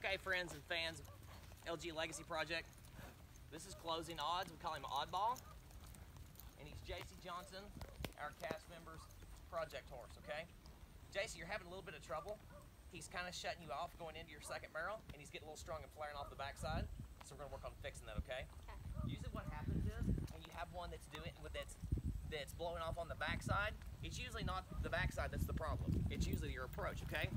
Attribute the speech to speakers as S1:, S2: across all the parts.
S1: Okay, friends and fans LG Legacy Project, this is Closing Odds. We call him Oddball. And he's Jaycie Johnson, our cast member's project horse, okay? Jaycie, you're having a little bit of trouble. He's kind of shutting you off going into your second barrel, and he's getting a little strong and flaring off the backside. So we're gonna work on fixing that, okay? Usually what happens is, when you have one that's doing, with that's that's blowing off on the backside, it's usually not the backside that's the problem. It's usually your approach, okay?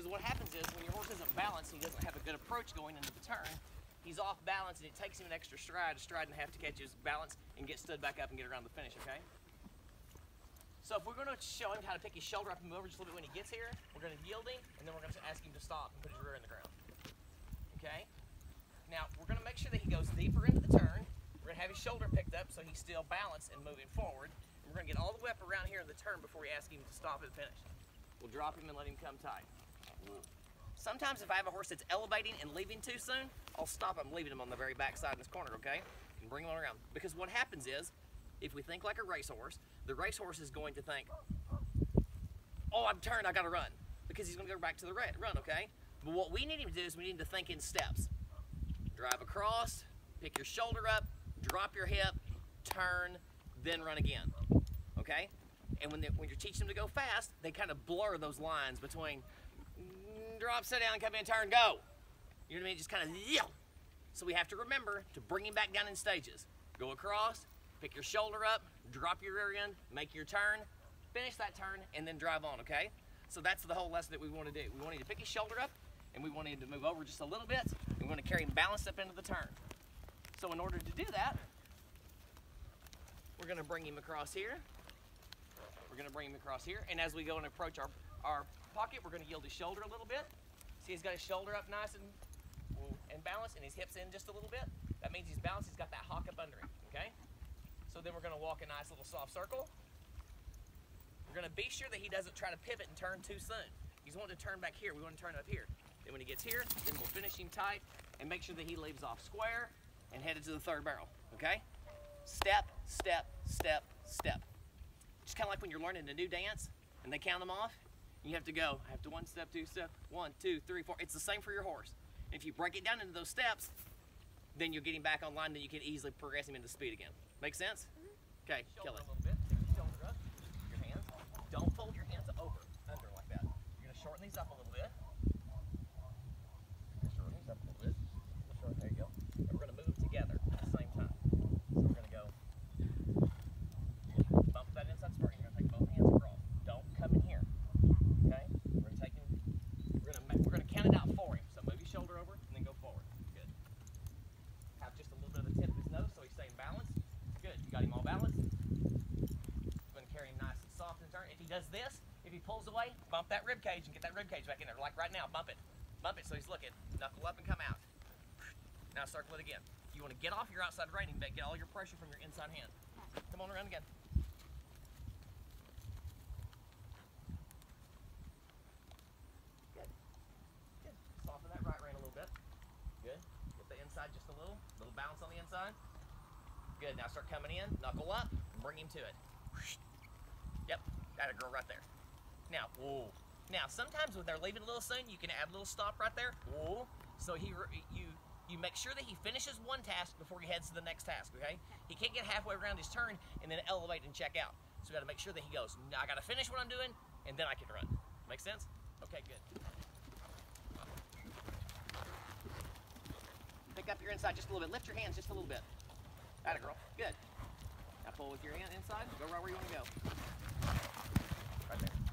S1: Because what happens is when your horse isn't balanced, he doesn't have a good approach going into the turn, he's off balance and it takes him an extra stride, a stride and a half to catch his balance and get stood back up and get around the finish, okay? So if we're going to show him how to pick his shoulder up and move over just a little bit when he gets here, we're going to yield him and then we're going to ask him to stop and put his rear in the ground. Okay? Now, we're going to make sure that he goes deeper into the turn. We're going to have his shoulder picked up so he's still balanced and moving forward. And we're going to get all the way up around here in the turn before we ask him to stop and finish. We'll drop him and let him come tight. Sometimes if I have a horse that's elevating and leaving too soon, I'll stop him, leaving him on the very back side in this corner, okay? And bring him around. Because what happens is, if we think like a racehorse, the racehorse is going to think, oh, I'm turned, I gotta run. Because he's gonna go back to the run, okay? But what we need him to do is we need him to think in steps. Drive across, pick your shoulder up, drop your hip, turn, then run again. Okay? And when, they, when you're teaching them to go fast, they kind of blur those lines between drop, sit down, come in, turn, go. You know what I mean? Just kind of yeah. So we have to remember to bring him back down in stages. Go across, pick your shoulder up, drop your rear end, make your turn, finish that turn, and then drive on, okay? So that's the whole lesson that we want to do. We want him to pick his shoulder up, and we want him to move over just a little bit, we want to carry him balanced up into the turn. So in order to do that, we're gonna bring him across here. We're gonna bring him across here. And as we go and approach our, our pocket, we're gonna yield his shoulder a little bit. See, he's got his shoulder up nice and, and balanced and his hips in just a little bit. That means he's balanced, he's got that hock up under him, okay? So then we're gonna walk a nice little soft circle. We're gonna be sure that he doesn't try to pivot and turn too soon. He's wanting to turn back here, we want to turn up here. Then when he gets here, then we'll finish him tight and make sure that he leaves off square and headed to the third barrel, okay? Step, step, step, step. Kind of like when you're learning a new dance and they count them off, you have to go, I have to one step, two step, one, two, three, four. It's the same for your horse. And if you break it down into those steps, then you're getting back online, then you can easily progress him into speed again. Make sense? Okay, kill it. Shoulder up, your hands. Don't fold your hands over, under like that. You're gonna shorten these up a little bit. Shorten these up a little bit. Shorten, there you go. And we're gonna move them together at the same time. So we're gonna go bump that inside spur. You're gonna take both hands across. Don't come in here. Okay? We're gonna take him. We're gonna ma- we're gonna count it out for him. So move your shoulder over and then go forward. Good. Have just a little bit of the tip of his nose so he's staying balanced. Good. You got him all balanced. I'm gonna carry him nice and soft and turn. If he does this, if he pulls away, bump that rib cage and get that rib cage back in there. Like right now, bump it. Bump it so he's looking. Knuckle up and come out. Now circle it again. You want to get off your outside reining, but get all your pressure from your inside hand. Come on around again. Good. Good. Soften that right rein a little bit. Good. Get the inside just a little. Little bounce on the inside. Good. Now start coming in. Knuckle up. And bring him to it. Yep. Got a girl right there. Now, whoa. Now, sometimes when they're leaving a little soon, you can add a little stop right there. Whoa. So he, you, you make sure that he finishes one task before he heads to the next task. Okay? He can't get halfway around his turn and then elevate and check out. So we got to make sure that he goes. "Now I got to finish what I'm doing, and then I can run. Make sense? Okay, good. Pick up your inside just a little bit. Lift your hands just a little bit. Got it, girl. Good. Now pull with your hand inside. Go right where you want to go. Right there.